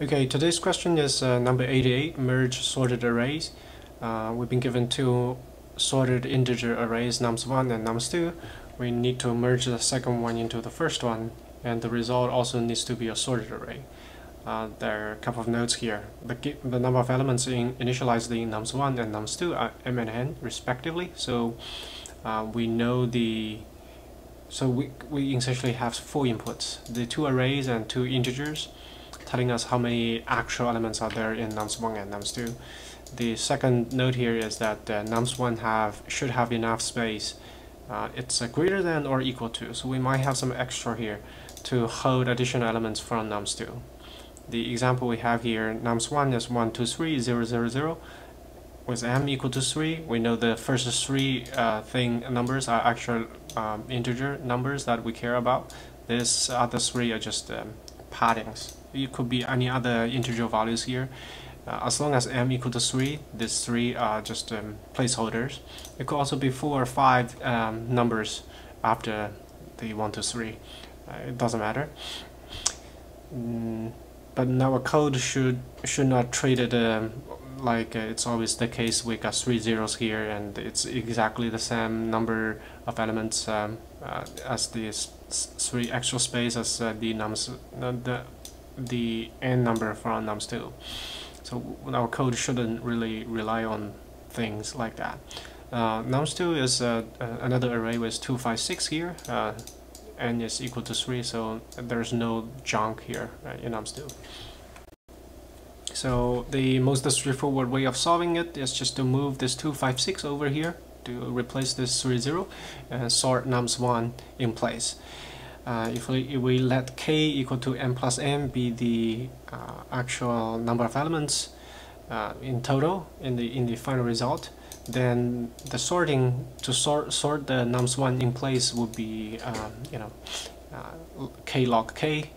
Okay, today's question is uh, number 88, merge sorted arrays. Uh, we've been given two sorted integer arrays, nums1 and nums2. We need to merge the second one into the first one, and the result also needs to be a sorted array. Uh, there are a couple of notes here. The, the number of elements in initialized in nums1 and nums2 are m and n respectively, so uh, we know the so we, we essentially have four inputs, the two arrays and two integers telling us how many actual elements are there in nums1 and nums2. The second note here is that uh, nums1 have should have enough space. Uh, it's uh, greater than or equal to, so we might have some extra here to hold additional elements from nums2. The example we have here, nums1 is 1, 2, 3, 0, 0, 0. With m equal to 3, we know the first three uh, thing numbers are actual um, integer numbers that we care about. These other three are just um, paddings it could be any other integer values here. Uh, as long as m equal to 3, these three are just um, placeholders. It could also be 4 or 5 um, numbers after the 1 to 3. Uh, it doesn't matter. Mm, but now our code should should not treat it um, like uh, it's always the case we got three zeros here and it's exactly the same number of elements um, uh, as the three extra space as uh, the nums uh, the the n number from nums2. So our code shouldn't really rely on things like that. Uh, nums2 is uh, uh, another array with 256 here. Uh, n is equal to 3, so there's no junk here in nums2. So the most straightforward way of solving it is just to move this 256 over here to replace this 3, 0 and sort nums1 in place uh, if, we, if we let k equal to m plus m be the uh, actual number of elements uh, in total in the in the final result, then the sorting to sort sort the nums one in place would be um, you know uh, k log k,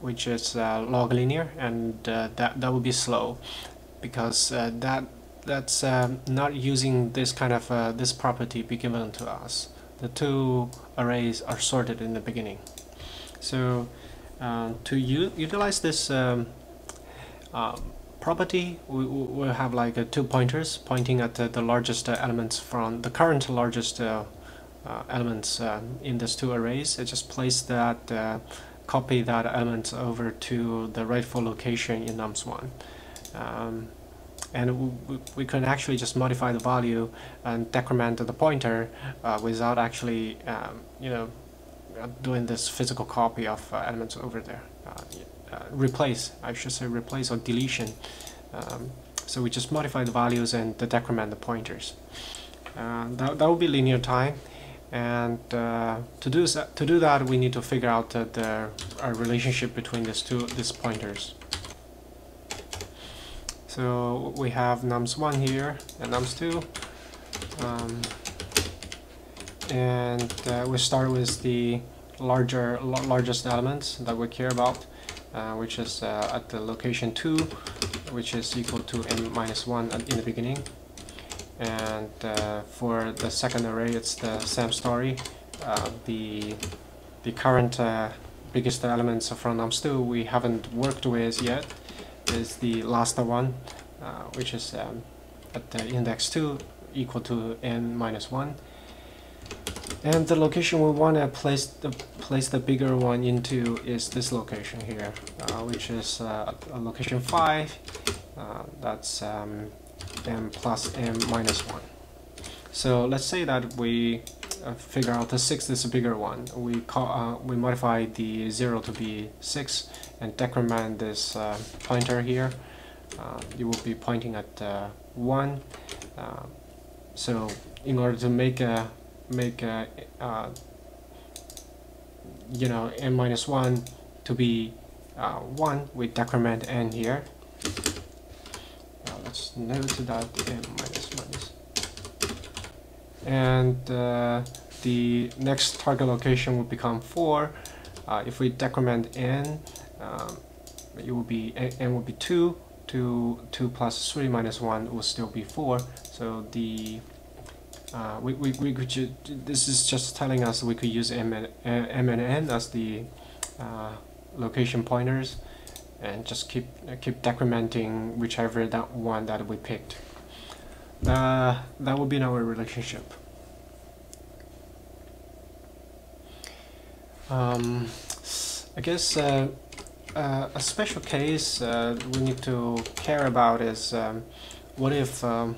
which is uh, log linear, and uh, that that would be slow because that that's um, not using this kind of this property be given to us the two arrays are sorted in the beginning. So uh, to utilize this um, uh, property, we have like uh, two pointers pointing at the largest uh, elements from the current largest uh, uh, elements in these two arrays. I just place that, copy that element over to the rightful location in nums1. Um, and we, we can actually just modify the value and decrement the pointer uh, without actually um, you know uh, doing this physical copy of uh, elements over there. Uh, uh, replace I should say replace or deletion. Um, so we just modify the values and the decrement the pointers. Uh, that, that will be linear time. And to do to do that we need to figure out the relationship between these two these pointers so we have nums1 here and nums2. Um, and uh, we start with the larger largest elements that we care about, uh, which is uh, at the location 2, which is equal to n minus 1 in the beginning. And uh, for the second array, it's the same story. Uh, the the current uh, biggest elements from nums2 we haven't worked with yet is the last one, uh, which is um, at the index 2 equal to n minus 1. And the location we want to place the place the bigger one into is this location here, uh, which is uh, location 5. Uh, that's um, m plus m minus 1. So let's say that we figure out the 6 is a bigger one. We call uh, we modify the 0 to be 6 and decrement this uh, pointer here. Uh, it will be pointing at uh, 1. Uh, so in order to make a make a you know n minus 1 to be 1 we decrement n here. Now let's note that n minus minus and uh, the next target location will become 4. Uh, if we decrement n, um, it will be n will be 2. 2, 2 plus 3 minus 1 will still be 4. So the uh, we, we, we could this is just telling us we could use m and, m and n as the uh, location pointers and just keep keep decrementing whichever that one that we picked. Uh, that would be in our relationship. Um, I guess uh, uh, a special case uh, we need to care about is um, what if um,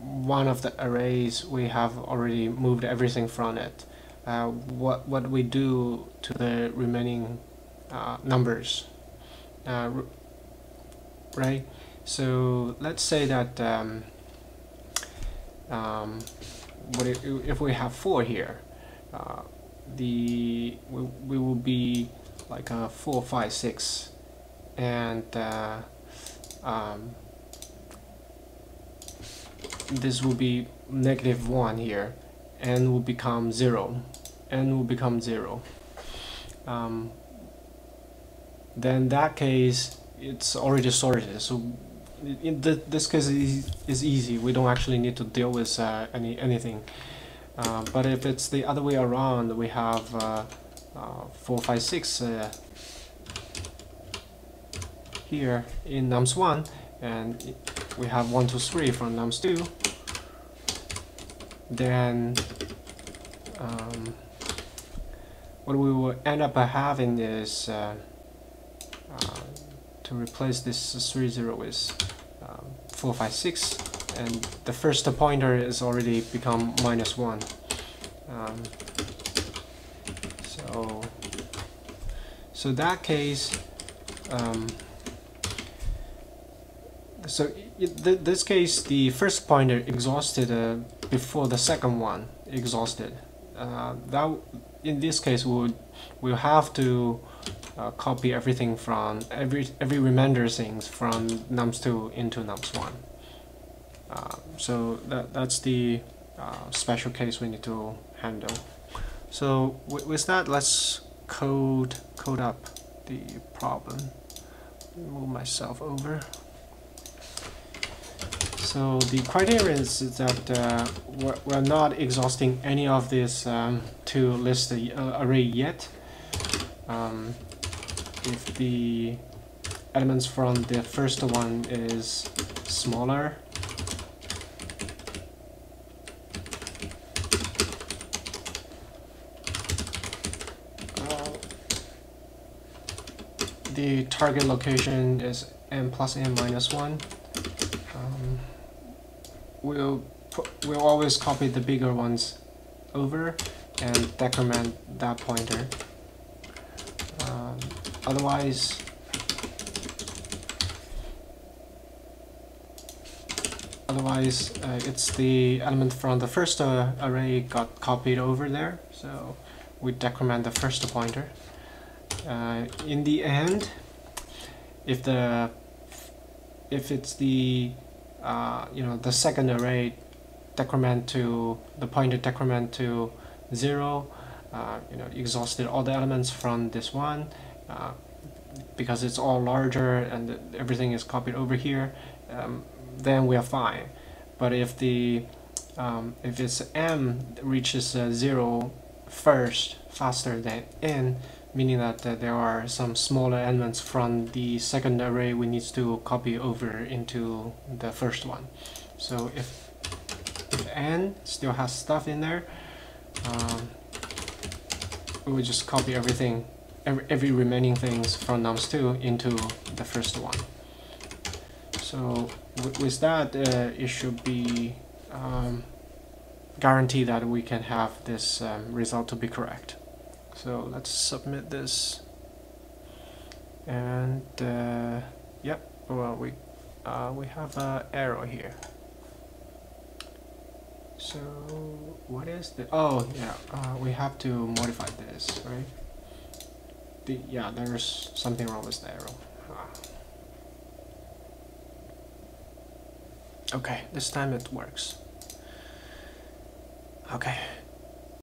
one of the arrays we have already moved everything from it. Uh, what what we do to the remaining uh, numbers, right? So let's say that um, um, what if, if we have four here, uh, the we, we will be like a four five six, and uh, um, this will be negative one here, and will become zero, and will become zero. Um, then that case it's already sorted so this case is, easy. We don't actually need to deal with uh, any anything. Uh, but if it's the other way around we have uh, uh 4 5 6 uh, here in nums 1 and we have 1 2 3 from nums 2 then um, what we will end up having is uh, to replace this 30 with um, 456 and the first pointer is already become minus 1 um, so so that case um, so th this case the first pointer exhausted uh, before the second one exhausted. Uh, that in this case we would we'll have to uh, copy everything from every every remainder things from nums2 into nums1 uh, so that that's the uh, special case we need to handle. So with that let's code code up the problem. Move myself over. So the criteria is that uh, we're, we're, not exhausting any of this um, to list the uh, array yet. Um, if the elements from the first one is smaller. The target location is n plus n minus 1 um, we'll we'll always copy the bigger ones over and decrement that pointer otherwise otherwise uh, it's the element from the first uh, array got copied over there. So we decrement the first pointer. Uh, in the end if the if it's the uh, you know the second array decrement to the pointer decrement to zero uh, you know exhausted all the elements from this one uh, because it's all larger and everything is copied over here um, then we are fine. But if the um, if it's m reaches uh, zero first faster than n meaning that uh, there are some smaller elements from the second array we need to copy over into the first one. So if if n still has stuff in there um, we would just copy everything every, remaining things from nums2 into the first one. So with that, uh, it should be um, guaranteed that we can have this um, result to be correct. So let's submit this. And uh, yep, well we uh, we have an error here. So what is the? Oh yeah, uh, we have to modify this, right? The yeah, there's something wrong with the arrow. Okay, this time it works. Okay.